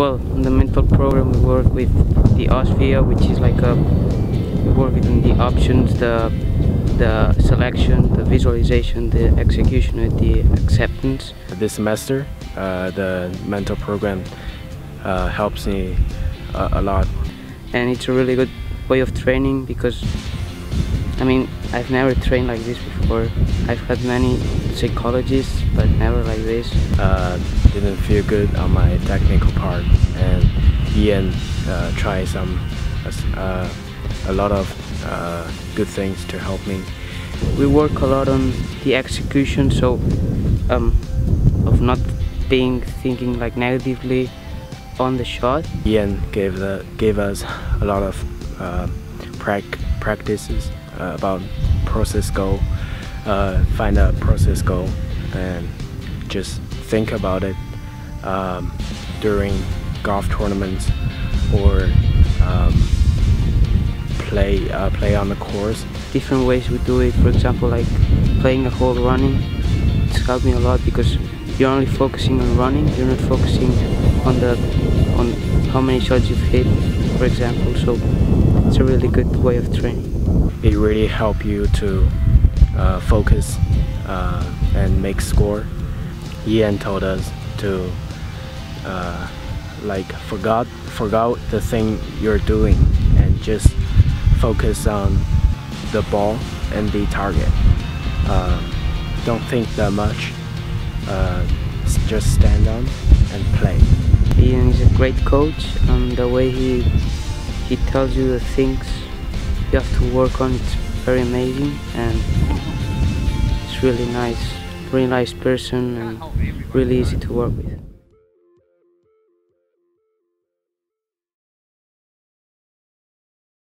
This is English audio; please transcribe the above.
Well, in the mental program we work with the OSFIA, which is like a we work in the options, the the selection, the visualization, the execution, and the acceptance. This semester, uh, the mental program uh, helps me a, a lot. And it's a really good way of training because I mean I've never trained like this before. I've had many psychologists, but never like this. Uh, didn't feel good on my technical part, and Ian uh, tried some uh, a lot of uh, good things to help me. We work a lot on the execution, so um, of not being thinking like negatively on the shot. Ian gave the gave us a lot of uh, prac practices uh, about process goal, uh, find a process goal, and just think about it um, during golf tournaments or um, play uh, play on the course. Different ways we do it. For example, like playing a hole running. It's helped me a lot because you're only focusing on running. You're not focusing on the on how many shots you've hit, for example. So it's a really good way of training. It really helps you to uh, focus uh, and make score. Ian told us to uh, like forgot forgot the thing you're doing and just focus on the ball and the target. Uh, don't think that much. Uh, just stand on and play. Ian is a great coach and the way he he tells you the things you have to work on. It's very amazing and it's really nice. Really nice person and really easy to work with